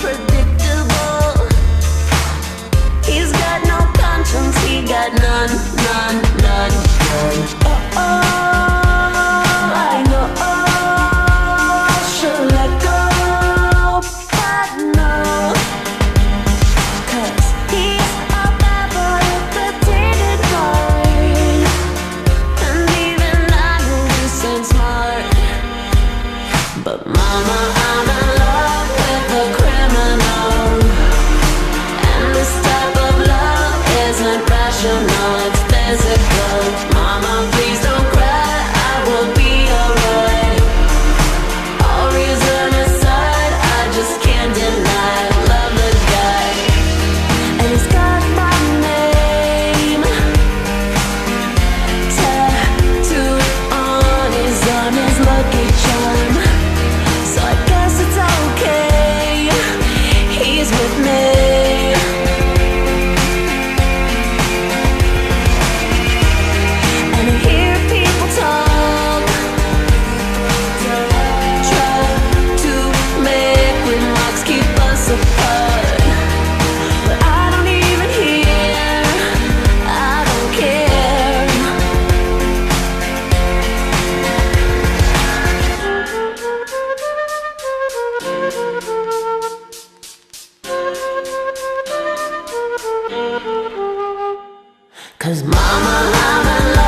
and Cause mama, I'm in love